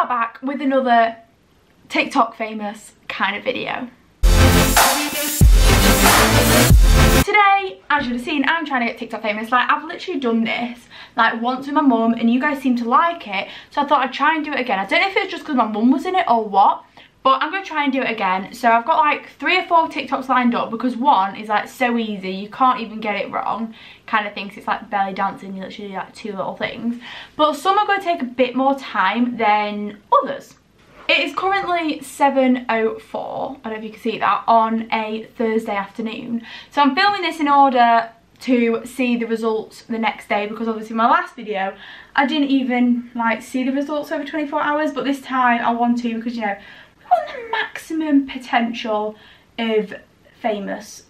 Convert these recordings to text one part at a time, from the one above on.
are back with another TikTok famous kind of video. Today, as you have seen, I'm trying to get TikTok famous. Like, I've literally done this, like, once with my mum, and you guys seem to like it. So I thought I'd try and do it again. I don't know if it's just because my mum was in it or what, but I'm going to try and do it again. So I've got, like, three or four TikToks lined up because one is, like, so easy. You can't even get it wrong, kind of thinks it's, like, belly dancing. You literally do, like, two little things. But some are going to take a bit more time than others. It is currently 7.04, I don't know if you can see that, on a Thursday afternoon. So I'm filming this in order to see the results the next day because obviously my last video I didn't even like see the results over 24 hours but this time I want to because you know maximum potential of famous.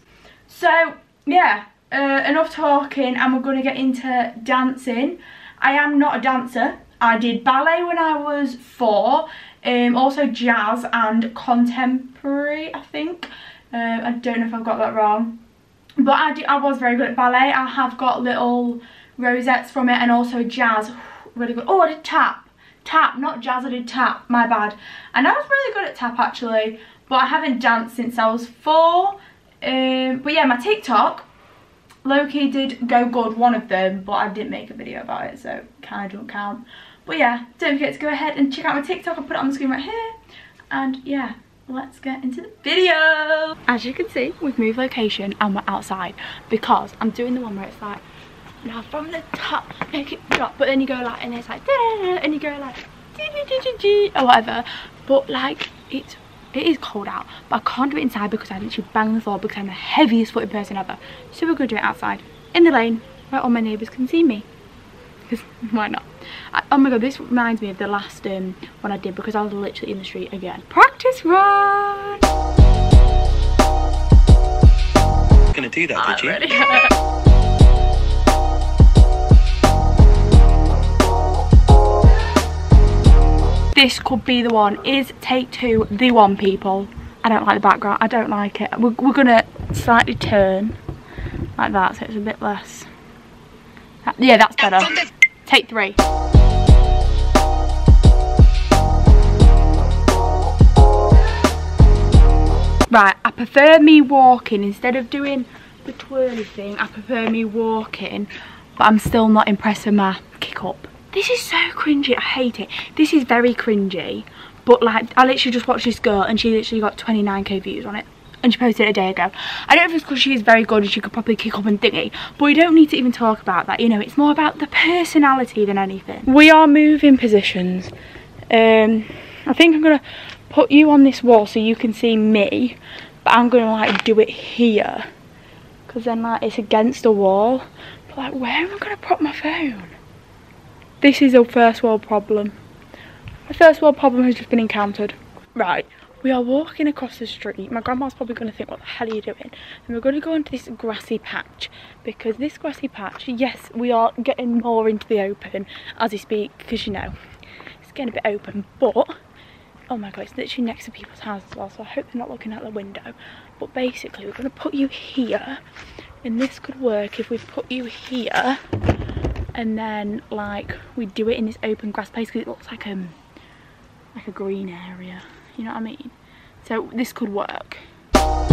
So yeah, uh, enough talking and we're going to get into dancing. I am not a dancer. I did ballet when I was four um, also jazz and contemporary, I think. Um, I don't know if I've got that wrong. But I, do, I was very good at ballet. I have got little rosettes from it and also jazz. Really good. Oh, I did tap. Tap, not jazz, I did tap. My bad. And I was really good at tap actually. But I haven't danced since I was four. Um, but yeah, my TikTok, Loki did go good, one of them, but I didn't make a video about it, so kind of don't count. But yeah, don't forget to go ahead and check out my TikTok. I'll put it on the screen right here. And yeah, let's get into the video. As you can see, we've moved location and we're outside because I'm doing the one where it's like, now from the top, make it drop. But then you go like, and it's like, da -da -da, and you go like, or whatever. But like, it's it is cold out but I can't do it inside because I literally bang the floor because I'm the heaviest footed person ever. So we're gonna do it outside in the lane where all my neighbours can see me. Because why not? I, oh my god this reminds me of the last um, one I did because I was literally in the street again. Practice run! Gonna do that did you this could be the one is take two the one people i don't like the background i don't like it we're, we're gonna slightly turn like that so it's a bit less yeah that's better Take three. Right, I prefer me walking instead of doing the twirly thing. I prefer me walking, but I'm still not impressed with my kick up. This is so cringy, I hate it. This is very cringy, but like, I literally just watched this girl and she literally got 29k views on it and she posted it a day ago. I don't know if it's because she's very good and she could probably kick up and thingy, but we don't need to even talk about that, you know, it's more about the personality than anything. We are moving positions. Um, I think I'm going to put you on this wall so you can see me, but I'm going to like do it here, because then like it's against the wall. But like where am I going to prop my phone? This is a first world problem. The first world problem has just been encountered. Right, we are walking across the street. My grandma's probably going to think, what the hell are you doing? And we're going to go into this grassy patch because this grassy patch, yes, we are getting more into the open as we speak because, you know, it's getting a bit open. But, oh my God, it's literally next to people's houses as well. So I hope they're not looking out the window. But basically, we're going to put you here. And this could work if we put you here. And then, like, we do it in this open grass place because it looks like, um, like a green area you know what I mean? So this could work. Oh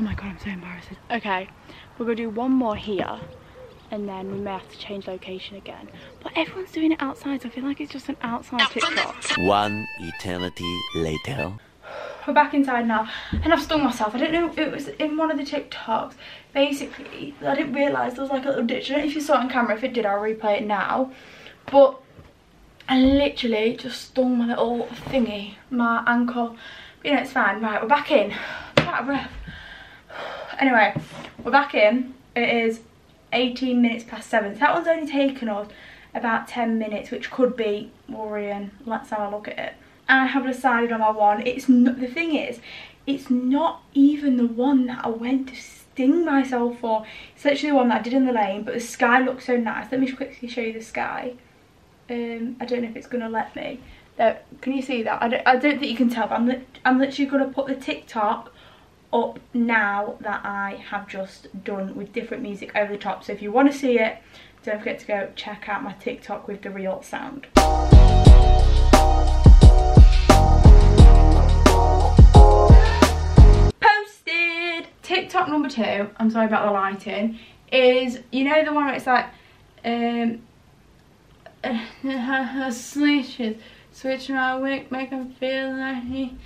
my god, I'm so embarrassed. Okay, we're gonna do one more here and then we may have to change location again. But everyone's doing it outside, so I feel like it's just an outside TikTok. One eternity later we're back inside now and I've stung myself. I don't know it was in one of the TikToks. Basically, I didn't realise there was like a little ditch. I don't know if you saw it on camera. If it did, I'll replay it now. But I literally just stung my little thingy, my ankle. But, you know, it's fine. Right, we're back in. out of breath. Anyway, we're back in. It is 18 minutes past 7. So that one's only taken us about 10 minutes, which could be worrying. Let's have a look at it. I have decided on my one. It's not, the thing is, it's not even the one that I went to sting myself for. It's literally the one that I did in the lane, but the sky looks so nice. Let me quickly show you the sky. Um, I don't know if it's going to let me. There, can you see that? I don't, I don't think you can tell, but I'm, li I'm literally going to put the TikTok up now that I have just done with different music over the top. So if you want to see it, don't forget to go check out my TikTok with the real sound. Two, I'm sorry about the lighting, is, you know the one where it's like, um, switches, switch my wig, make them feel like he,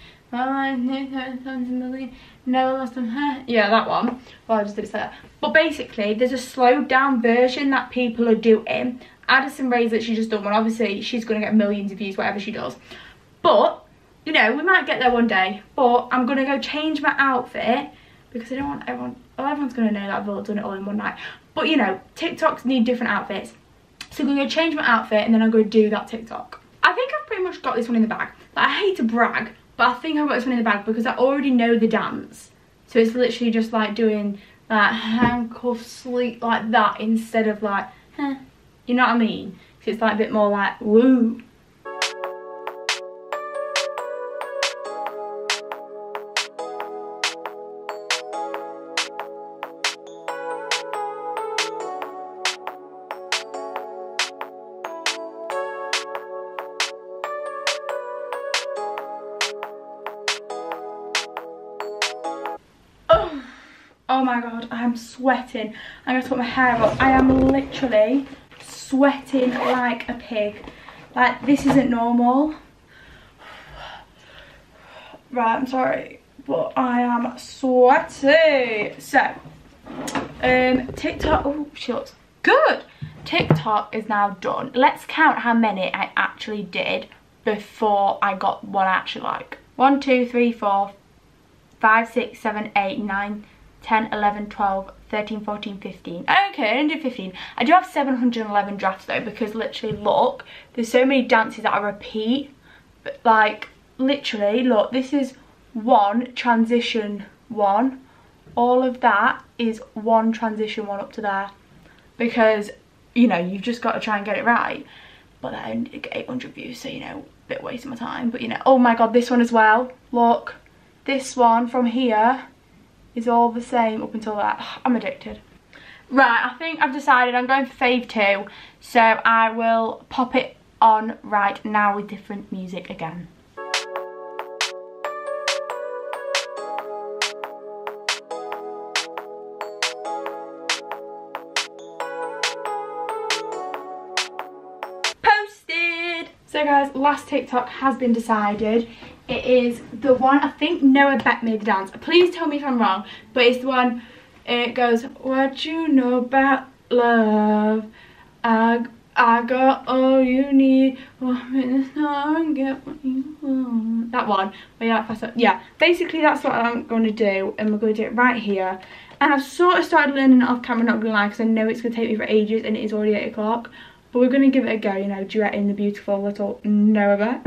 never lost them yeah that one. Well i just did it like that but basically there's a slowed down version that people are doing. Addison rae's that she just done one. Obviously she's gonna get millions of views whatever she does. But you know we might get there one day but i'm gonna go change my outfit because i don't want everyone well everyone's gonna know that i've all done it all in one night but you know tiktoks need different outfits so i'm gonna change my outfit and then i'm gonna do that tiktok i think i've pretty much got this one in the bag like, i hate to brag but I think I've got this one in the bag because I already know the dance. So it's literally just like doing that handcuff sleep like that instead of like, huh, you know what I mean? So it's like a bit more like, woo. Oh my god, I am sweating. I'm to put my hair up. I am literally sweating like a pig. Like, this isn't normal. Right, I'm sorry, but I am sweaty. So, um, TikTok, oh, she looks good. TikTok is now done. Let's count how many I actually did before I got what I actually like. One, two, three, four, five, six, seven, eight, nine, 10, 11, 12, 13, 14, 15. Okay, I didn't do 15. I do have 711 drafts though because literally, look, there's so many dances that I repeat. But like, literally, look, this is one transition one. All of that is one transition one up to there. Because, you know, you've just got to try and get it right. But I only did get 800 views, so, you know, a bit wasting my time. But, you know, oh my god, this one as well. Look, this one from here is all the same up until that. I'm addicted. Right, I think I've decided I'm going for fave 2, so I will pop it on right now with different music again. Guys, last TikTok has been decided. It is the one, I think Noah Beck made the dance. Please tell me if I'm wrong, but it's the one, it goes, what you know about love, I, I got all you need, and get what you want. That one, but yeah, yeah, basically that's what I'm going to do, and we're going to do it right here. And I've sort of started learning it off camera, not going to lie, because I know it's going to take me for ages, and it is already 8 o'clock. But we're going to give it a go, you know, duetting the beautiful little Beck.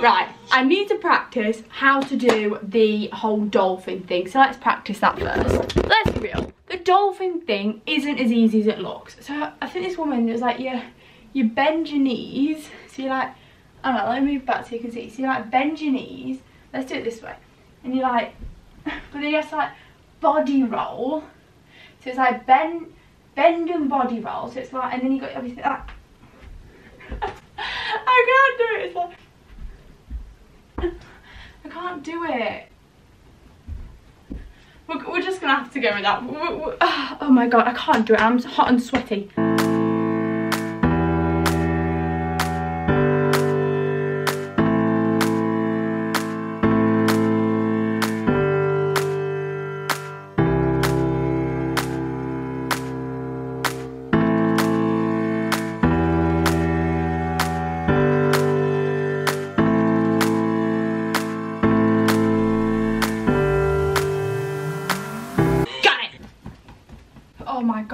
Right, I need to practice how to do the whole dolphin thing. So let's practice that first. Let's be real. The dolphin thing isn't as easy as it looks. So I think this woman was like, yeah, you bend your knees. So you're like, don't know, let me move back so you can see. So you like bend your knees. Let's do it this way. And you're like, but then you have to like body roll. So it's like bend, bend and body roll. So it's like, and then you got everything like, I can't do it. It's like, I can't do it. We're, just gonna have to go with that. Oh my god, I can't do it. I'm hot and sweaty.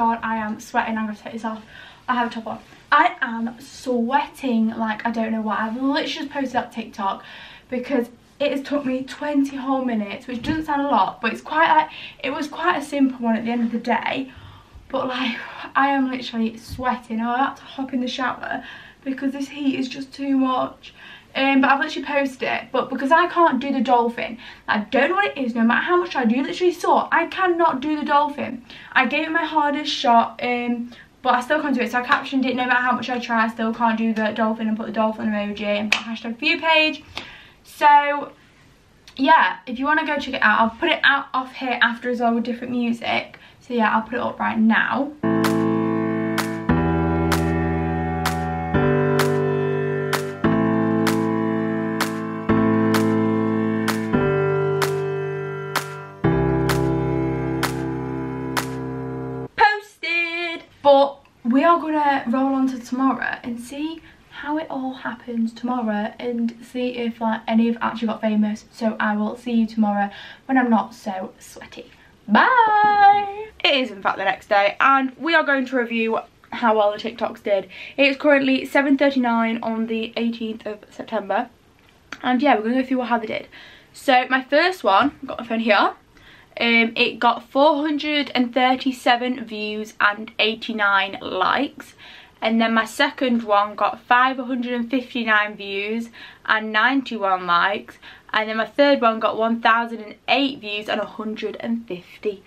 God, I am sweating. I'm going to take this off. I have a top on. I am sweating like I don't know what. I've literally just posted up TikTok because it has took me 20 whole minutes which doesn't sound a lot but it's quite like it was quite a simple one at the end of the day but like I am literally sweating I had to hop in the shower because this heat is just too much um, but I've literally posted it but because I can't do the dolphin I don't know what it is no matter how much I do literally saw I cannot do the dolphin. I gave it my hardest shot um, but I still can't do it so I captioned it no matter how much I try I still can't do the dolphin and put the dolphin emoji and put hashtag for page. So yeah if you want to go check it out I'll put it out off here after as well with different music. So yeah I'll put it up right now But we are gonna roll on to tomorrow and see how it all happens tomorrow and see if like any have actually got famous. So I will see you tomorrow when I'm not so sweaty. Bye! It is in fact the next day and we are going to review how well the TikToks did. It is currently 7.39 on the 18th of September. And yeah, we're going to go through how they did. So my first one, I've got my phone here, um, it got 437 views and 89 likes. And then my second one got 559 views and 91 likes. And then my third one got 1008 views and 150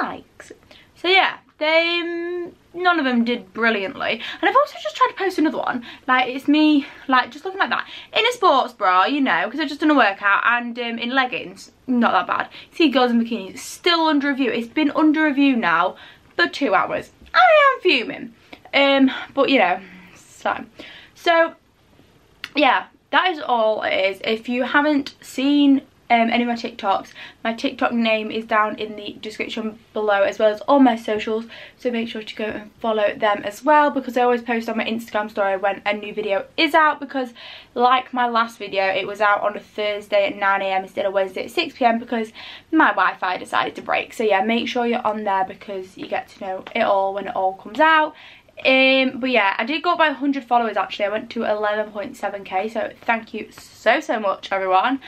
likes. So yeah, they none of them did brilliantly. And i've also just tried to post another one. Like it's me like just looking like that. In a sports bra you know because i've just done a workout and um, in leggings not that bad. See girls in bikinis still under review. It's been under review now for two hours. I am fuming. Um but you know so so yeah that is all it is. If you haven't seen um, any of my TikToks. My TikTok name is down in the description below as well as all my socials so make sure to go and follow them as well because I always post on my Instagram story when a new video is out because like my last video it was out on a Thursday at 9am instead of Wednesday at 6pm because my Wi-Fi decided to break. So yeah make sure you're on there because you get to know it all when it all comes out. Um but yeah i did go up by 100 followers actually. I went to 11.7k so thank you so so much everyone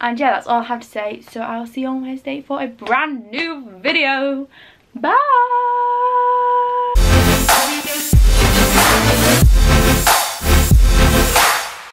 and yeah, that's all I have to say. So I'll see you on Wednesday for a brand new video. Bye!